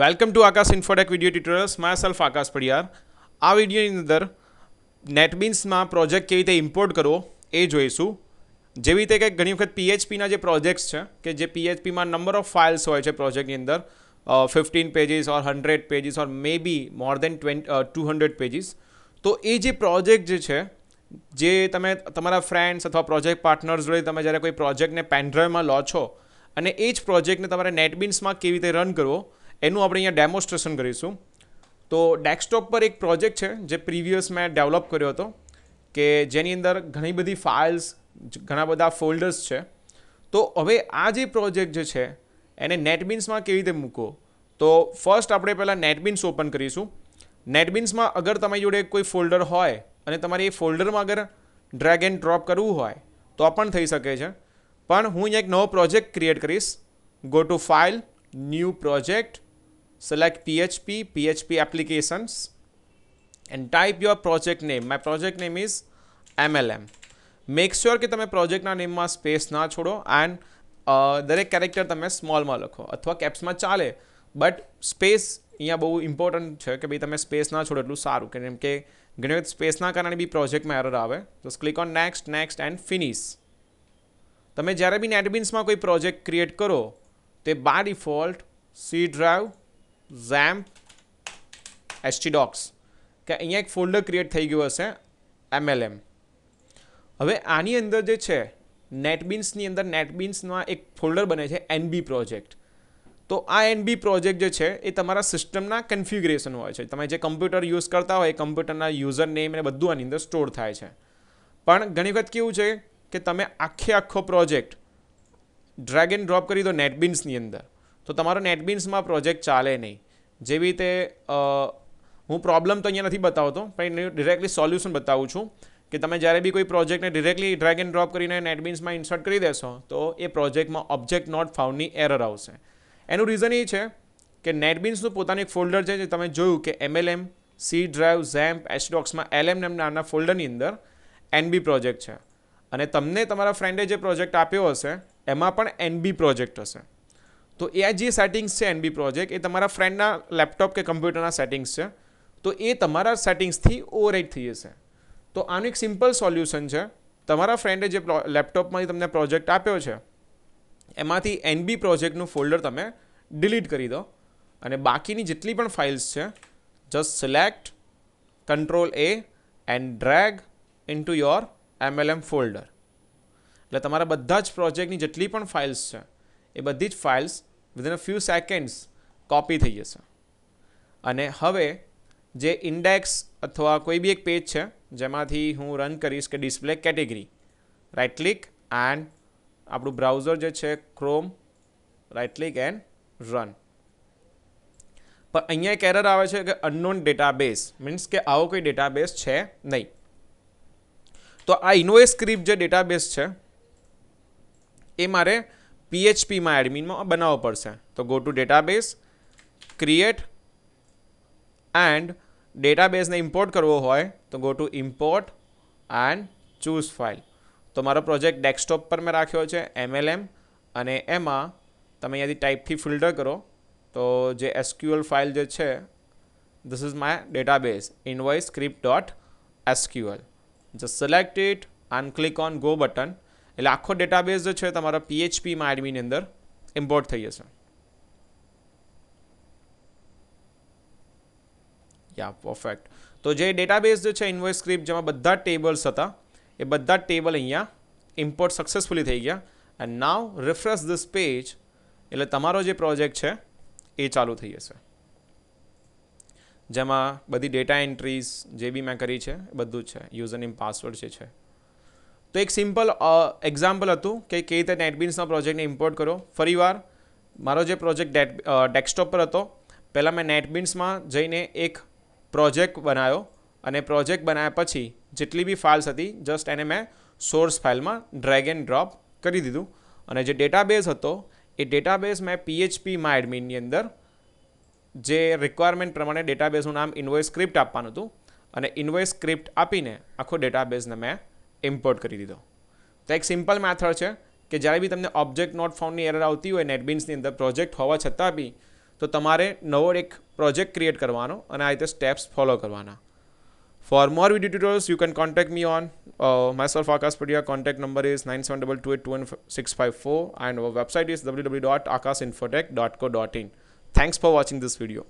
Welcome to Akash infotech video tutorials myself Akash Padiyar આ વિડીયોની અંદર નેટબીન્સમાં પ્રોજેક્ટ કેવી રીતે ઇમ્પોર્ટ કરવો એ જોઈશું. જેવી રીતે કે ઘણી વખત પીએચપીના જે પ્રોજેક્ટ્સ છે, કે જે પીએચપીમાં નંબર ઓફ ફાઇલ્સ હોય છે પ્રોજેક્ટની અંદર fifteen pages or hundred pages or may be more than two hundred pages તો એ જે પ્રોજેક્ટ જે છે, જે તમે તમારા ફ્રેન્ડ્સ અથવા પ્રોજેક્ટ પાર્ટનર્સ જોડે તમે જ્યારે કોઈ પ્રોજેક્ટને પેનડ્રાઈવમાં લો છો, અને એ જ પ્રોજેક્ટને તમારે નેટબીન્સમાં કેવી રીતે રન કરવો એનું આપણે અહીંયા ડેમોન્સ્ટ્રેશન કરીશું. તો ડેસ્કટોપ પર એક પ્રોજેક્ટ છે, જે પ્રીવિયસ મેં ડેવલપ કર્યો હતો, કે જેની અંદર ઘણી બધી ફાઇલ્સ ઘણા બધા ફોલ્ડર્સ છે. તો હવે આ જે પ્રોજેક્ટ જે છે, એને નેટબીન્સમાં કેવી રીતે મૂકો તો ફર્સ્ટ આપણે પહેલાં નેટબીન્સ ઓપન કરીશું. નેટબીન્સમાં અગર તમારી જોડે કોઈ ફોલ્ડર હોય અને તમારે એ ફોલ્ડરમાં અગર ડ્રેગ એન્ડ ડ્રોપ કરવું હોય, તો પણ થઈ શકે છે. પણ હું અહીંયા એક નવો પ્રોજેક્ટ ક્રિએટ કરીશ. Go to file new project select PHP, PHP applications, and type your project name. My project name is MLM. Make sure કે તમે પ્રોજેક્ટના નેમમાં સ્પેસ ના છોડો એન્ડ દરેક કેરેક્ટર તમે સ્મોલમાં લખો અથવા કેપ્સમાં ચાલે બટ સ્પેસ અહીંયા બહુ ઇમ્પોર્ટન્ટ છે કે ભાઈ તમે સ્પેસ ના છોડો એટલું સારું કેમ કે ઘણી વખત સ્પેસના કારણે બી પ્રોજેક્ટમાં એરર આવે તો click on next next and finish તમે જ્યારે બી નેટબીન્સમાં કોઈ પ્રોજેક્ટ ક્રિએટ કરો તે by default C drive XAMPP htdocs કે અહીંયા એક ફોલ્ડર ક્રિએટ થઈ ગયું હશે એમએલએમ હવે આની અંદર જે છે નેટબીન્સની અંદર નેટબીન્સમાં એક ફોલ્ડર બને છે એનબી પ્રોજેક્ટ તો આ એનબી પ્રોજેક્ટ જે છે, એ તમારા સિસ્ટમના કન્ફિગ્રેશન હોય છે. તમે જે કમ્પ્યુટર યુઝ કરતા હોય, એ કમ્પ્યુટરના યુઝર નેમ અને બધું આની અંદર સ્ટોર થાય છે. પણ ઘણી વખત કેવું છે કે તમે આખે આખો પ્રોજેક્ટ ડ્રેગ એન્ડ ડ્રોપ કરી દો નેટબીન્સની અંદર. તો તમારો નેટબીન્સમાં પ્રોજેક્ટ ચાલે નહીં. જેવી રીતે હું પ્રોબ્લેમ તો અહીંયા નથી બતાવતો, પણ એનું ડિરેક્ટલી સોલ્યુશન બતાવું છું કે તમે જ્યારે બી કોઈ પ્રોજેક્ટને ડિરેક્ટલી ડ્રેગ એન્ડ ડ્રોપ કરીને નેટબીન્સમાં ઇન્સર્ટ કરી દેશો, તો એ પ્રોજેક્ટમાં ઓબ્જેક્ટ નોટ ફાઉન્ડની એરર આવશે. એનું રીઝન એ છે કે નેટબીન્સનું પોતાનું એક ફોલ્ડર છે જે તમે જોયું કે એમએલએમ સી ડ્રાઈવ ઝેમ્પ એચડોક્સમાં એલએમ નામના ફોલ્ડરની અંદર એનબી પ્રોજેક્ટ છે. અને તમને તમારા ફ્રેન્ડે જે પ્રોજેક્ટ આપ્યો હશે, એમાં પણ એનબી પ્રોજેક્ટ હશે. તો એ જે સેટિંગ્સ છે એનબી પ્રોજેક્ટ એ તમારા ફ્રેન્ડના લેપટોપ કે કમ્પ્યુટરના સેટિંગ્સ છે. તો એ તમારા સેટિંગ્સથી ઓવરરાઇટ થઈ જશે. તો આનું એક સિમ્પલ સોલ્યુશન છે. તમારા ફ્રેન્ડે જે લેપટોપમાંથી તમને પ્રોજેક્ટ આપ્યો છે, એમાંથી એનબી પ્રોજેક્ટનું ફોલ્ડર તમે ડિલીટ કરી દો. અને બાકીની જેટલી પણ ફાઇલ્સ છે just select control A and drag in to your MLM folder એટલે તમારા બધા જ પ્રોજેક્ટની જેટલી પણ ફાઇલ્સ છે એ બધી જ files within a few seconds copy થઈ જશે. અને હવે જે ઇન્ડેક્સ અથવા કોઈ બી એક પેજ છે, જેમાંથી હું રન કરીશ કે display category right click and આપણું બ્રાઉઝર જે છે Chrome right click and run પણ અહીંયા એક એરર આવે છે કે અનનોન ડેટાબેઝ મીન્સ કે આવો કોઈ ડેટાબેઝ છે નહીં. તો આ ઇનોએ સ્ક્રિપ્ટ જે ડેટાબેઝ છે, એ મારે પીએચપીમાં એડમિનમાં બનાવવો પડશે. તો go to database create and ડેટાબેઝને ઇમ્પોર્ટ કરવો હોય, તો go to import and choose file તો મારો પ્રોજેક્ટ ડેસ્કટોપ પર મેં રાખ્યો છે એમએલએમ અને એમાં તમે અહીંયાથી ટાઈપથી ફિલ્ટર કરો. તો જે એસક્યુએલ ફાઇલ જે છે this is my database invoice script dot SQL just select it and click on go button એટલે આખો ડેટાબેઝ જે છે તમારા પીએચપીમાં એડમીની અંદર ઇમ્પોર્ટ થઈ જશે. યા પરફેક્ટ તો જે ડેટાબેઝ જે છે ઇન્વોઇસ સ્ક્રિપ્ટ જેમાં બધા ટેબલ્સ હતા, એ બધા ટેબલ અહીંયા ઇમ્પોર્ટ સક્સેસફુલી થઈ ગયા. And now refresh this page એટલે તમારો જે પ્રોજેક્ટ છે, એ ચાલુ થઈ જશે. જેમાં બધી ડેટા એન્ટ્રીઝ જે બી મેં કરી છે બધું જ છે. યુઝર નેમ પાસવર્ડ જે છે તો એક સિમ્પલ એક્ઝામ્પલ હતું કે કેવી રીતે નેટબીન્સના પ્રોજેક્ટને ઇમ્પોર્ટ કરો ફરીવાર, મારો જે પ્રોજેક્ટ ડેસ્કટોપ પર હતો, પહેલાં મેં નેટબીન્સમાં જઈને એક પ્રોજેક્ટ બનાવ્યો અને પ્રોજેક્ટ બનાવ્યા પછી જેટલી બી ફાઇલ્સ હતી જસ્ટ એને મેં સોર્સ ફાઇલમાં ડ્રેગ એન્ડ ડ્રોપ કરી દીધું. અને જે ડેટાબેઝ હતો, એ ડેટાબેઝ મેં પીએચપી માય એડમિનની અંદર, જે રિક્વાયરમેન્ટ પ્રમાણે ડેટાબેઝનું નામ ઇન્વોઇસ સ્ક્રિપ્ટ આપવાનું હતું. અને ઇન્વોઇસ સ્ક્રિપ્ટ આપીને આખો ડેટાબેઝને મેં ઇમ્પોર્ટ કરી દીધો તો એક સિમ્પલ મેથડ છે કે જ્યારે બી તમને ઓબ્જેક્ટ નોટ ફાઉન્ડની એરર આવતી હોય નેટબીન્સની અંદર પ્રોજેક્ટ હોવા છતાં બી તો તમારે નવો એક પ્રોજેક્ટ ક્રિએટ કરવાનો અને આ રીતે સ્ટેપ્સ ફોલો કરવાના For more video tutorials, you can contact me on uh, myself Akash Padia. Contact number is 9722821654 and our website is www.akashinfotech.co.in. Thanks for watching this video.